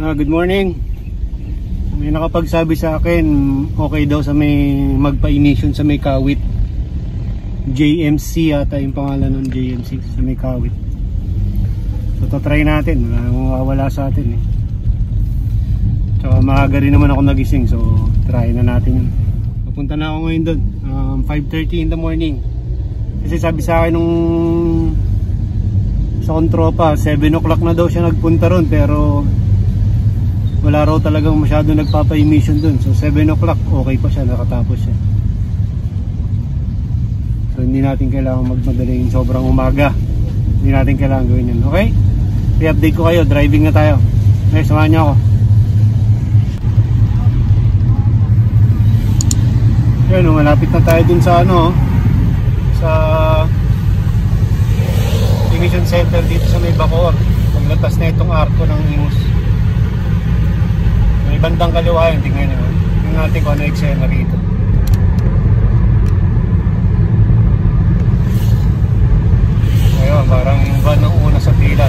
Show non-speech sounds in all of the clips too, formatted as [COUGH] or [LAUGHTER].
Ah, good morning. May nakapagsabi sa akin, okay daw sa may magpa-emission sa may kawit. JMC yata yung pangalan ng JMC sa may kawit. So, try natin. Wala mawawala sa atin eh. Tsaka maaga rin naman ako nagising. So, try na natin yun. Papunta na ako ngayon doon. Um, 5.30 in the morning. Kasi sabi sa akin nung sa kontropa, 7 o'clock na daw siya nagpunta ron pero wala raw talagang masyado nagpapa-emission dun. So 7 o'clock, okay pa siya, nakatapos siya. So hindi natin kailangan magmadaling sobrang umaga. Hindi natin kailangan gawin yun. Okay? I-update ko kayo, driving na tayo. Okay, samahan niyo ako. Yan, oh, malapit na tayo dun sa ano, sa emission center dito sa may Bacoor. Paglatas na itong arko ng Imus. Bandang kaliwa yun, tingnan nyo. Tingnan natin kung ano eksena rito. Ayun, parang yung van ng una sa pila.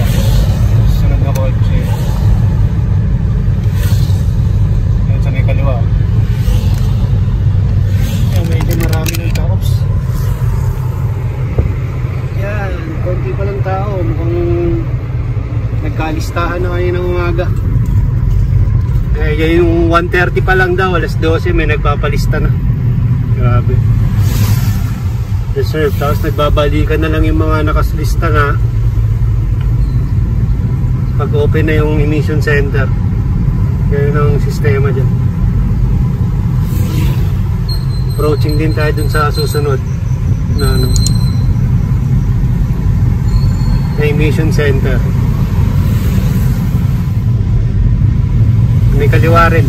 Susunod na kotse. Yan sa may kaliwa. Yan, medyo marami ng taops. Yan, konti pa lang tao. Mukhang nagkalistahan na kayo ng umaga. Eh, yan yung 1.30 pa lang daw, alas 12 may nagpapalista na. Grabe. Reserve, tapos nagbabalikan na lang yung mga nakaslista na pag open na yung emission center. Yan ang sistema dyan. Approaching din tayo dun sa susunod na ano na emission center. May kaliwa rin.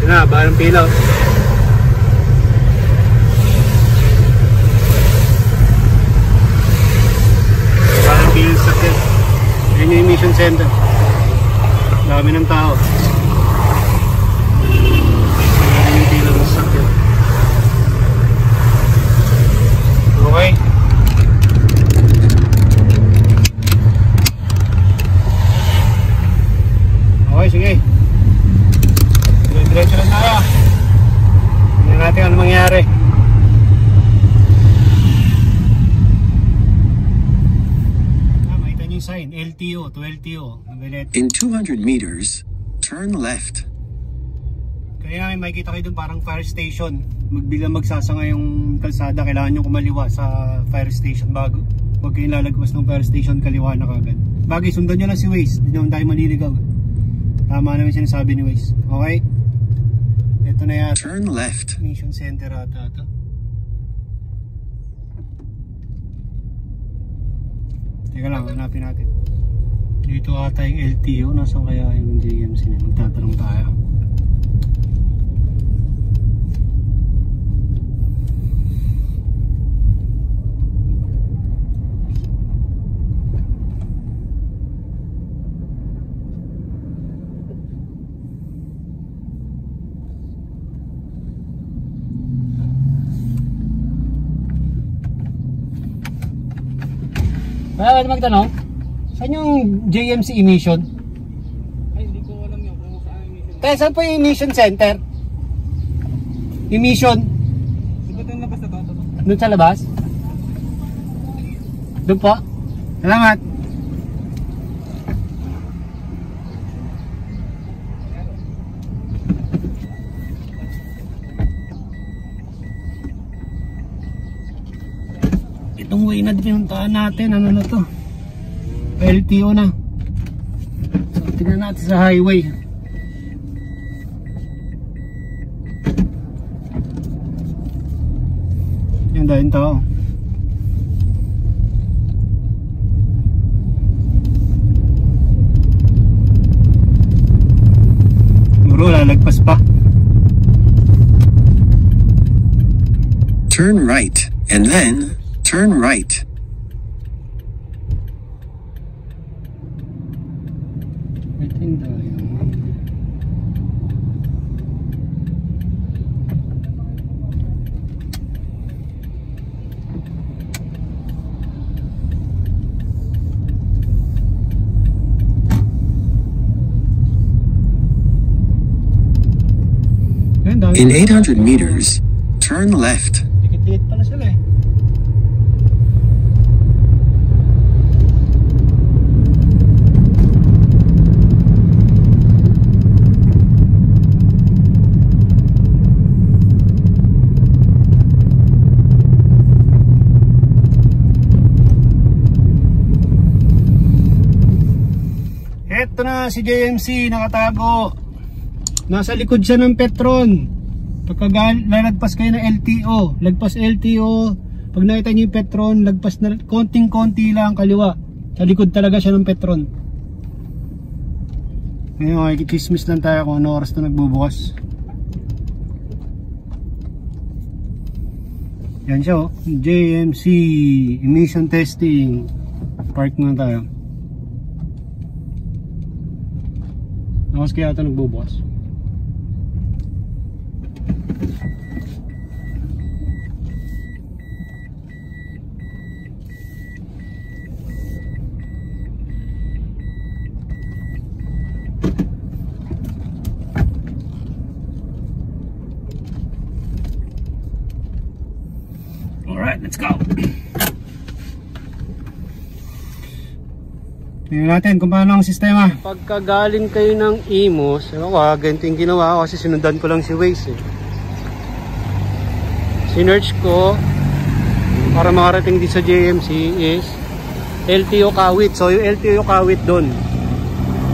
Yun na, bahan ng pilaw. Bahan ng pilaw sa. Yun yung emission center. Dami ng tao. Yun yung pilaw ng sakyan. Okay. Okay, sige. Diretso lang tayo. Tingnan natin ano mangyari. Ah, makita niyo sign, LTO to LTO. Nabilet. In 200 meters, turn left. Kaya may makikita kayo dun parang fire station. Magbilang magsasanga yung kalsada, kailangan nyo kumaliwa sa fire station bago. Huwag kayong lalagpas ng fire station, kaliwa na kagad. Bagay, sundan nyo lang si Waze. Hindi naman tayo maliligaw. Tama naman sinasabi ni Waze. Okay? Ito na yata. Turn left. Mission Center ata ito. Teka lang, hanapin natin. Dito ata yung LTO. Nasaan kaya yung JMC na? Magtatanong tayo. Pwede magtanong? Saan yung JMC emission? Ay, hindi ko alam yun kung saan yung mission. Kaya saan po yung emission center? Emission? Di ba yung labas na to? Doon sa labas? Doon po? Salamat. Itong way na pinuntahan natin, ano na to? LTO na. So, tingnan natin sa highway. Yan dahil tao. Siguro lalagpas pa. Turn right, and then Turn right. In 800 meters, turn left. Eto na si JMC nakatago. Nasa likod siya ng Petron. Pagka lalagpas kayo ng LTO, lagpas LTO, pag nakita niyo yung Petron, lagpas na konting-konti lang kaliwa. Sa likod talaga siya ng Petron. Ngayon, okay, chismis lang tayo kung ano oras na nagbubukas. Yan siya oh, JMC emission testing. Park muna tayo. Nakas kaya ito nagbubukas. Alright, let's go. [CLEARS THROAT] Tingnan natin kung paano ang sistema. Pagka galing kayo ng Imos, ewan ko ha, ganito yung ginawa kasi sinundan ko lang si Waze eh. Sinerch ko para makarating din sa JMC is LTO Kawit. So yung LTO Kawit doon.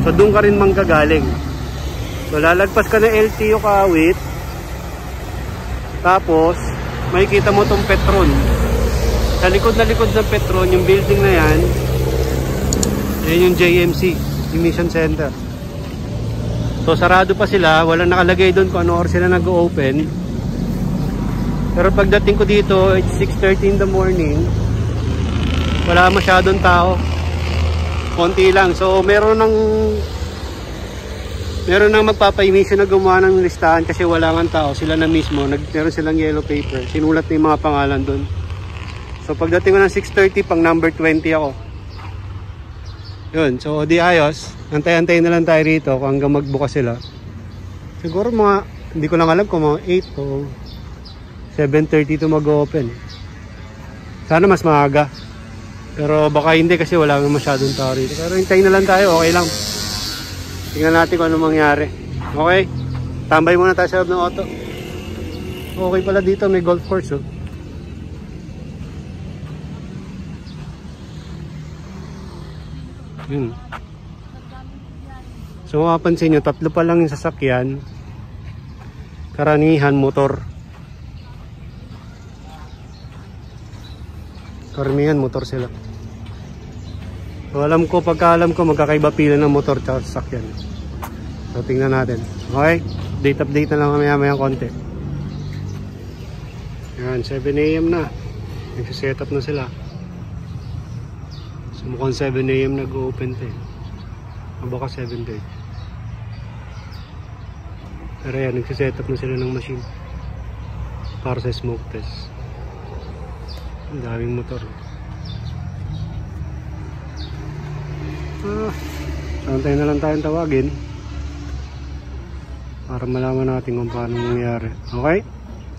So doon ka rin manggagaling. So lalagpas ka ng LTO Kawit. Tapos makikita mo tong Petron. Sa likod na likod ng Petron, yung building na yan, yan yung JMC, Emission Center. So sarado pa sila, walang nakalagay doon kung ano oras sila nag-open. Pero pagdating ko dito, it's 6.30 in the morning. Wala masyadong tao. Konti lang. So meron ng meron nang magpapa-emission na gumawa ng listahan kasi wala nga tao. Sila na mismo, nag meron silang yellow paper. Sinulat na yung mga pangalan doon. So pagdating ko ng 6.30, pang number 20 ako. Yun, so di ayos. Antay-antay na lang tayo rito kung hanggang magbukas sila. Siguro mga, hindi ko lang alam kung mga 8 o 7.30 to mag-open. Sana mas maaga. Pero baka hindi kasi wala nang masyadong tao rito. Pero hintayin na lang tayo, okay lang. Tingnan natin kung ano mangyari. Okay? Tambay muna tayo sa loob ng auto. Okay pala dito, may golf course oh. Yun. So mapapansin nyo, tatlo pa lang yung sasakyan. Karanihan motor. Karamihan motor sila. So alam ko, pagka ko, magkakaiba pila ng motor at sasakyan. So tingnan natin. Okay? Date update na lang maya maya konti. Yan, 7 a.m. na. Nagsiset up na sila. So mukhang 7 a.m. nag-open to eh. O baka 7.30. Pero yan, nagsiset up na sila ng machine. Para sa smoke test. Ang daming motor. Ah, santay na lang tayong tawagin. Para malaman natin kung paano nangyayari. Okay?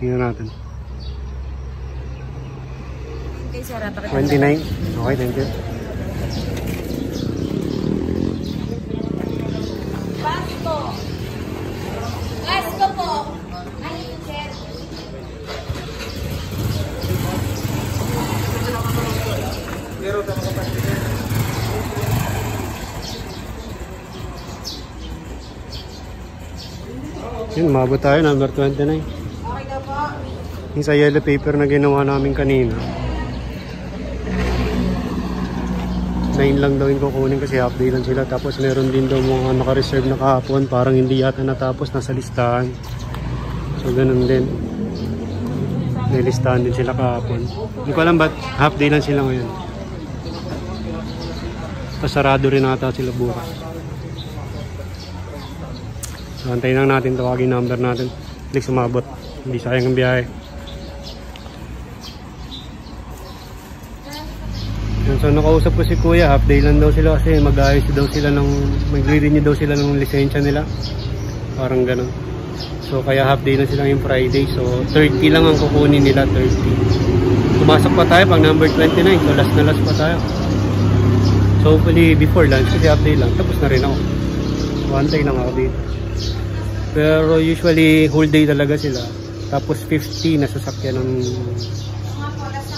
Tingnan natin. Okay, sir. Pakita 29. Okay, thank you. Pasko! Pasko po! Ay, sir. Yun, mabot tayo, number 29. Okay ka po. Yung sa yellow paper na ginawa namin kanina. 9 lang daw yung kukunin kasi half day lang sila. Tapos meron din daw mga naka-reserve na kahapon. Parang hindi yata natapos, nasa listahan. So ganun din. May listahan din sila kahapon. Hindi ko alam ba't half day lang sila ngayon. Tapos sarado rin ata sila bukas. So antayin lang natin, tawagin number natin. Click sumabot. Hindi sayang ang biyahe. Yun, So nakausap ko si Kuya, half day lang daw sila kasi mag-ayos daw sila ng, mag-renew daw sila ng lisensya nila. Parang ganun. So So kaya half day na sila yung Friday. So 30 lang ang kukunin nila, 30. Pumasok pa tayo pang number 29. So last na last pa tayo. So hopefully before lunch kasi half day lang. Tapos na rin ako. One day lang ako dito. Pero usually whole day talaga sila. Tapos 50 na sasakyan ng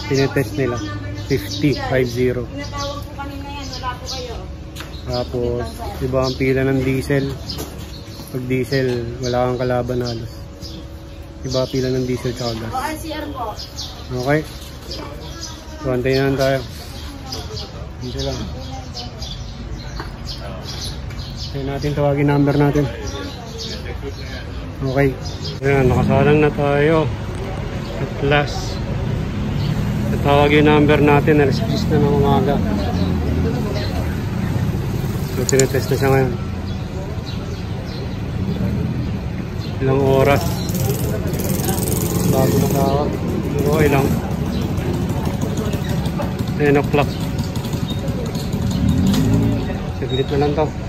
tinetest nila. 50, 5-0. Tinatawag po kanina yan, wala po kayo. Tapos, iba ang pila ng diesel. Pag diesel, wala kang kalaban halos. Iba ang pila ng diesel tsaka gas. Okay? So, antayin na tayo. Dito lang. Antayin natin, tawagin number natin. Okay. Ayan, nakasalang na tayo. At last. Natawag yung number natin. Alas 10 na ng umaga. So, tinetest na siya ngayon. Ilang oras. Bago matawag. Okay lang. 10 o'clock. Saglit na lang to.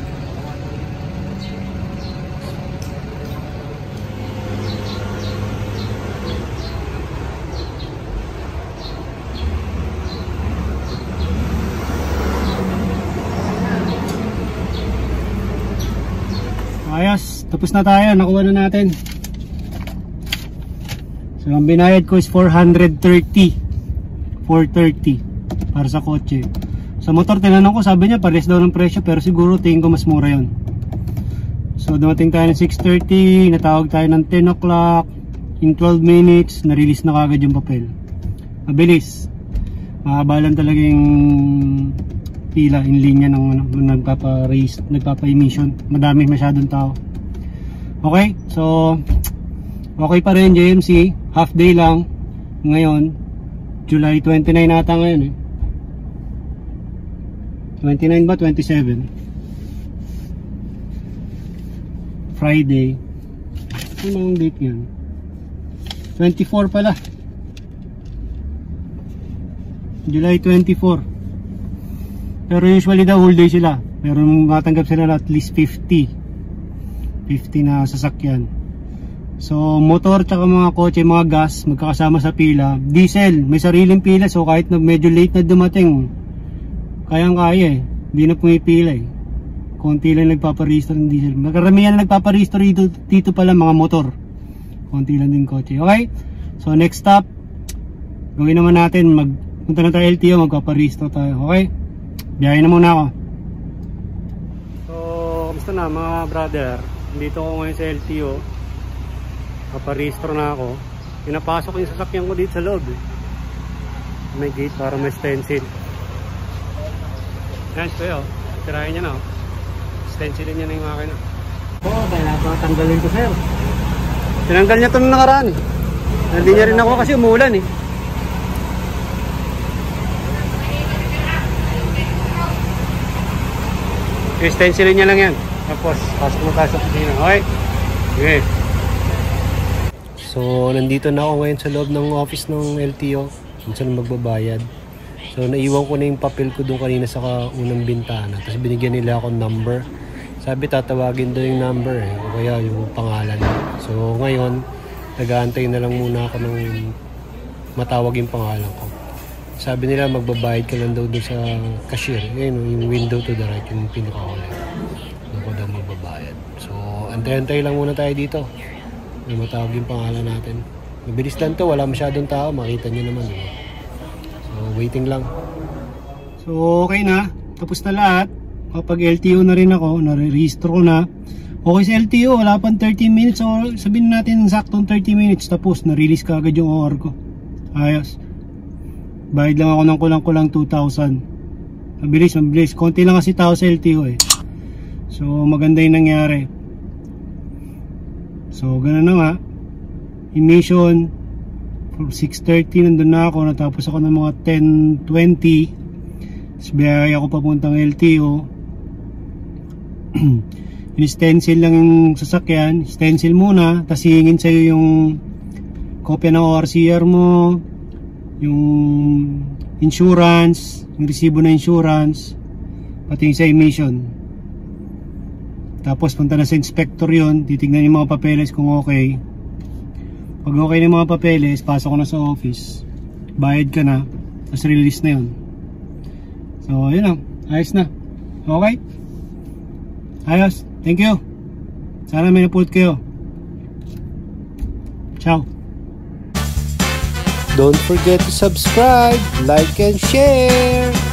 Ayos, tapos na tayo. Nakuha na natin. So, ang binayad ko is 430. 430 para sa kotse. Sa motor, tinanong ko, sabi niya, pares daw ng presyo, pero siguro tingin ko mas mura yon. So, dumating tayo ng 6.30, natawag tayo ng 10 o'clock, in 12 minutes, na-release na kagad yung papel. Mabilis. Mahaba lang talaga yung pila, in linya ng nagpapa-race, nagpapa-emission. Madami masyadong tao. Okay, so, okay pa rin JMC, half day lang. Ngayon, July 29 nata ngayon eh. 29 ba? 27. Friday. Ano ang date yan? 24 pala. July 24. Pero usually daw whole day sila. Pero matanggap sila at least 50. 50 na sasakyan. So motor tsaka mga kotse, mga gas, magkakasama sa pila. Diesel, may sariling pila so kahit na medyo late na dumating, kayang kaya eh. Hindi na pumipila eh. Konti lang nagpaparehistro ng diesel. Makaramihan na nagpaparehistro dito, dito pala mga motor. Konti lang din kotse. Okay? So next stop, gawin naman natin, magpunta na tayo LTO, magpaparehistro tayo. Okay? Biyahe na muna ako. So, kamusta na mga brother? Dito ako ngayon sa LTO. Paparehistro na ako. Pinapasok ko yung sasakyan ko dito sa loob. May gate para may stencil. Yan, siya oh. Tirahin niya na oh. Stencilin niya na yung makina. Oo, oh, kaya napatanggalin ko sir. Tinanggal niya ito nung nakaraan eh. Hindi niya rin ako kasi umulan eh. I-stencilin niya lang yan. Tapos, pasok mo tayo sa kusina. Okay? Okay. So, nandito na ako ngayon sa loob ng office ng LTO. Kung saan magbabayad. So, naiwan ko na yung papel ko doon kanina sa unang bintana. Tapos binigyan nila ako number. Sabi tatawagin daw yung number eh. O kaya yung pangalan. So, ngayon, nag-aantay na lang muna ako ng matawag yung pangalan ko. Sabi nila magbabayad ka lang daw doon sa cashier. Ayun, yung window to the right, yung pinaka-huli. Doon ko daw magbabayad. So, antay-antay lang muna tayo dito. May matawag yung pangalan natin. Mabilis lang to, wala masyadong tao. Makita nyo naman. Diba? So, waiting lang. So, okay na. Tapos na lahat. Kapag LTO na rin ako, nare-registro ko na. Okay sa LTO, wala pang 30 minutes. So, sabihin natin saktong 30 minutes. Tapos, na-release ka agad yung OR ko. Ayos. Bayad lang ako ng kulang-kulang 2,000. Mabilis, mabilis. Konti lang kasi tao sa LTO eh. So, maganda yung nangyari. So, ganun na nga. Emission, from 6.30 nandun na ako. Natapos ako ng mga 10.20. Tapos biyaya ako papuntang LTO. [CLEARS THROAT] In-stencil lang yung sasakyan. Stencil muna. Tapos hihingin sa'yo yung kopya ng ORCR mo. Yung insurance. Yung resibo na insurance. Pati yung sa emission. Tapos punta na sa inspector yon, titignan yung mga papeles kung okay. Pag okay na mga papeles, pasok ko na sa office. Bayad ka na, tapos release na yun. So, yun lang. Ayos na. Okay? Ayos. Thank you. Sana may napulot kayo. Ciao. Don't forget to subscribe, like, and share.